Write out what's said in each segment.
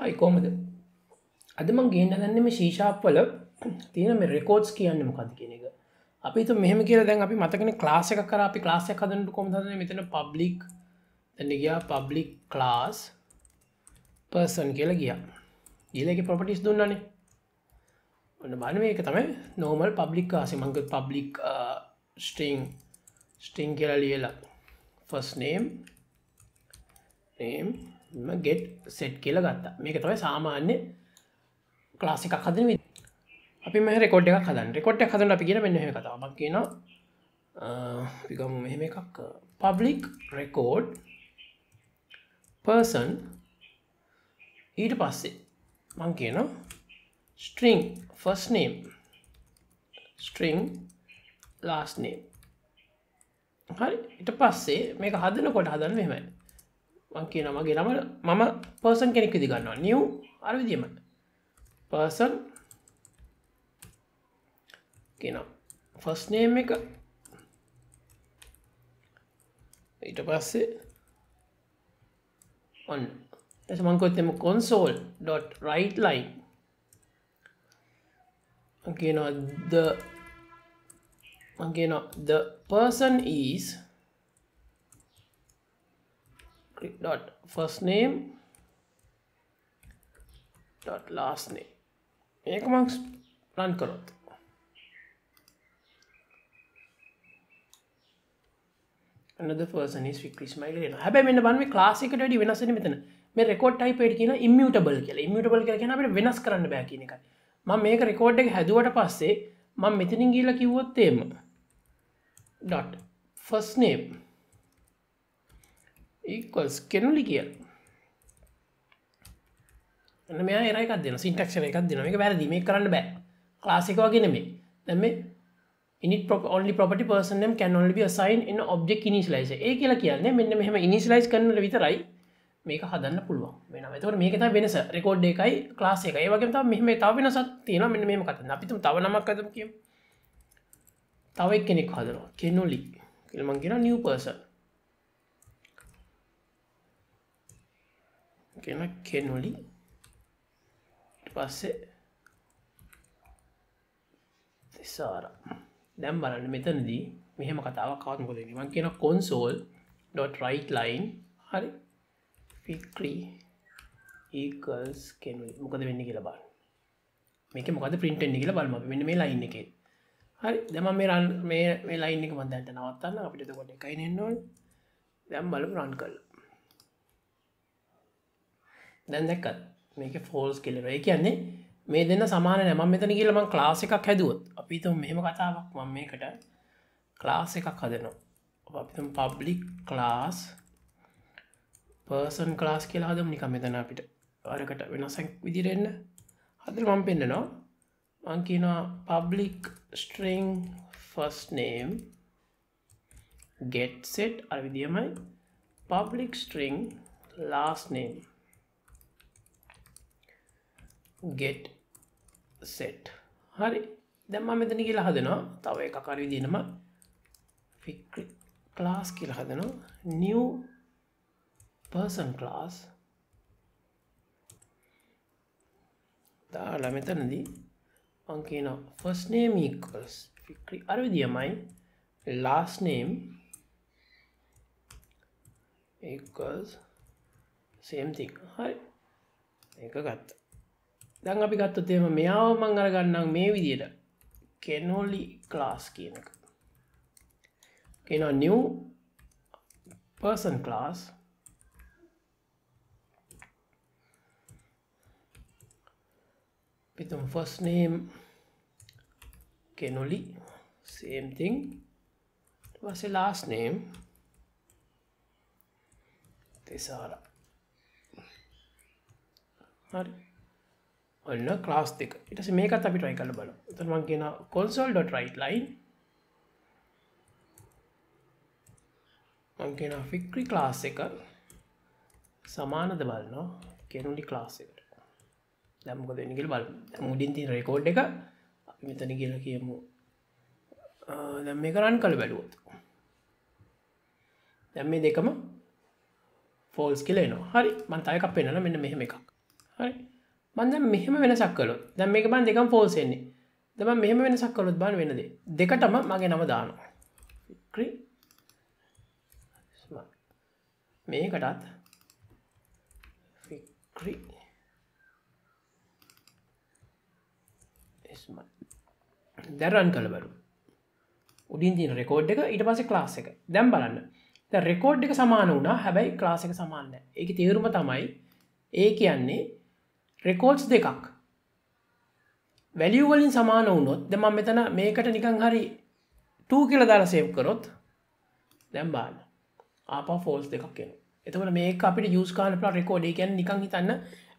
හයි කෝමද අද මං ගේන්න දන්න මේ ශීෂාප්වල තියෙන මේ රෙකෝඩ්ස් කියන්න මොකද කියන එක. අපි තු මෙහම කියල දැන් අපි මතකන ක්ලාස එක කර අපි ක්ලාසය කදන්නට කොමද මෙතන පබ්ලික් දැන්න ගියා පබ්ලික් ක්ලාස් පර්සන් කියලා ගිය. ගිලක ප්‍රපටිස් දුන්නනේ. ඔන්න බන මේක තමයි නෝමල් පබ්ලික් ආසිමංක පබ්ලික් ස්ටං ස්ටිං කියලා ලියලා. First name name get set කියල ගත්තා. මේක තමයි සාමාන්‍ය ක්ලාසිකක් හදන අපි මෙ රෙකොඩ් එක හදන් රෙකොඩ් හදන අපි කියන මෙන්න කතාවක්. කියන පිගම මෙහෙම එකක්. පබ්ලික් රෙකෝඩ් පර්සන් ඊට පස්සේ මං කියන string first name string last name හරි? ඉට පස්සේ මේක හදන කොට හදන්න මෙමයි කියන මගේ නම මම පර්සන් කෙනෙක් විදි ගන්නවා. නියව් අරවිදිීම පර්සන් කියන ෆස්නේම් එක. ඊට පස්සේ ඔන්න ඇස මංකොත්තෙම කොන්සෝල් ඩොට් ලයි කියනවා ද මං කියනවා the person is dot first name dot last name. ඒක මං රන් කරොත්. අනද පර්සනිස් වික්‍රිස්මයි කරන හැබැ මෙන්න බන්ම ලාසිකට ඩි වෙනසන මෙතන. මේ රෙකෝඩ් ටයිපට කියන ඉම්මියටබල් කියල. ඉමියටබල් කියන අපට වෙනස් කරන්න බෑ කියන එක ම මේක රෙකෝඩ් එක හැදුවට පස්සේ මං මෙතනින් ගීල කිව්වොත්තේම ඩොට් ෆස්නේම් ඒකල්ස් කෙනුලි කියල්. එන්න මේ ඒරයිකක් දෙන සින්ටක්ෂන එකක් දෙන එක වැරදි. මේ කරන්න බෑ. ලාසික වගෙනමේ දැම ඉනි ඔලි ප්‍රපටි පර්සනම් කැනොල්ලි සයින් එන්න ඔබ්ෙක් නිස්ලයිස ඒ කියලා කියන්න මෙන්න මෙහම ඉනිස්ලයිස් කරන විතරයි මේක හදන්න පුළුවන්. වෙන තවට මේකත වෙනස. රෙකෝඩ් එකයි ලාස එක ඒවගේ මෙහම තාව වෙනසත් තියෙන මෙන්න මේ කත අපිතු තව නමක් කතම කිය තවයි කෙනෙක් හදනවා. කෙනුලි කෙල්මන් කියෙන නිය පර්සන් කියන කෙනොලි පස්සේ තිසාර. දැම් බලන්න මෙතනදී මෙහෙම කතාව කවත්මකොද මං කියන කොන්සෝල් ඩොට් ලයින් හරි. ෆික්‍රී ඒකල්ස් කෙනුයි මොකද වෙන්න කියලා බාන්න මේක මොකද පින්ටෙන්ඩි කියලා බලම. වෙන්න මේ ලයින් එක. හරි. දෙම මේ රන් මේ ලයින් එක මන්දන්ට නවත්තන්න අපිට කොට එකයි නෙන්නවල් දැම් බලු රන් කල්ලා දැන් දැක්කත් මේක ෆෝල්ස් කෙලෙරයි කියන්නේ මේ දෙන්න සමාන නැම මෙතන කියලම ක්ලාස එකක් හැදුවත් අපිතු මෙහෙම කතාවක් මම මේකට ක්ලාස් එකක් හදනවා. අපිතුම් පබ්ලික් ක්ලාස් පර්සන් ක්ලාස් කියලා හදම. නිකම් මෙතන අපිට අරකට වෙනසක් විදිරෙන්න හදර මම් පෙන්න්නනවා මංකිනවා public string first name get set. අර විදිියමයි public string last name get set. හරි. දැම්ම මෙතන කියලා හදනවා. තව එක කරි දිනම ක්ලාස් කියල හදනවා. නිය පර්සන් ක්ලාස් දාලා මෙතනදී අංකේන ෆස්නේමීකල්ස් ෆික්‍රි අරවිදියමයි ලාස්නේම් ඒකල්ස් සේම්තික් හරි. ඒක ගත්ත. දැන් අපි ගත්තු තේම මෙයාව මං අරගන්නම් මේ විදියට. කෙනෝලි ක්ලාස් කියනක කෙන නිව් පර්සන් ක්ලාස් පිතුම් ෆස්නේම් කෙනොලි සේම්තිං වස ලාස් නේම් තෙසාර හරි. ඔන්න ක්ලාස් දෙක. ඉටස මේකත් අපි ට්‍රයි කල බල තමන් කියෙන කොල්සල්.රයි් ලයින් මංකෙන ෆික්‍රි ක්ලාස් එක සමානද බලන්න කෙනුඩි ක්ලාස් එකට. දැම්මක දෙනිගල් බල මුඩින් ති රෙකෝඩ් එක මෙතන කියල කියමු. දැම් මේ කරන්න කළ බැලුවොත්. දැම් මේ දෙකම ෆෝල්ස් කියලේනවා හරි මන්තයකක් පෙනන මෙන්න මෙහෙම එකක්. හරි. මන්ද මෙහෙම වෙනසක් කලොත් දැම් මේක බන් දෙකම් ෆෝල්සෙන්නේ දම මෙහෙම වෙනසක් කලොත් බන් වෙනද දෙකටම මගේ නම දානවා. ක්‍රී මේකටත් ෆික්‍රි දැරන් කළබරු උඩින් තින රෙකෝඩ් එක ඉට පස ක්ලාස් එක. දැම් බලන්න. රෙකෝඩ් එක සමාන වුණා. හැබැයි ක්ලාස එක සමාන්න එක තේරුම තමයි ඒ කියන්නේ රෙකෝඩ්ස් දෙකක්. වැලියවලින් සමාන වුණොත් දෙම මෙතන මේකට නිකං හරි ටූ කියල දාල සේව් කරොත් දැම් බාන්න ආපා ෆෝල්ස් දෙකක් කියෙන එතකට මේ අපිට යස්කාන පලා රෙකෝඩ් එකන් නිකං හිතන්න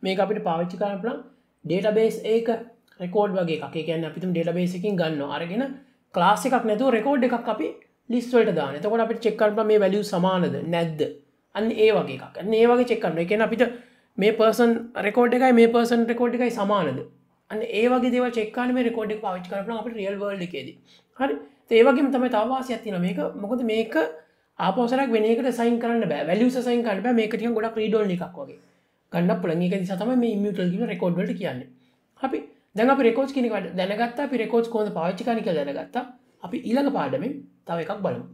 මේ අපිට පාවිච්චි කාන පලා ඩේට බේස් ඒක රෙකෝඩ් වගේ එකක්. කියන්න අපිතුම් ඩේට බේසකින් ගන්න අරගෙන ක්ලාස එකක් නැතු රෙකෝඩ් එකක් අපි ලිස්වලට දාන එතකොට අපිට චෙක්කරට මේ වැලිය සමානද නැද්ද? අන්න ඒ වගේ එකක්. ඒ වගේ චෙක්කරන එකන අපිට මේ පර්සන් රෙකෝඩ් එකයි මේ පර්සන් රෙකෝඩ් එකයි සමානද? අන්න ඒවගේ දෙව චෙක්කාන මේ රෙකෝඩ් එක පාවිච් කරන අප රියල් වල්ඩ එකේද. හරි? ඒවගේ තමයි තවාසි ඇතින මේක මොකද මේක ආපෝසරක් වෙනකට සයින් කරන්න බෑ. වැලිය සයින් කරන්න මේකට ගොඩක් ්‍රීඩෝල් එකක් වගේ. ගන්න පුළන්ගේ සතම මේ මියටල්ගන රෙකෝඩ්ට කියන්නේ. අපි දැන් අපි රෙකෝඩ් කෙනෙකට දැනගත්තා. අපි රෙකෝඩ් කෝද පාච්චිකානික දැනගත්තා. අපි ඊළඟ පාඩමින් තව එකක් බලමු.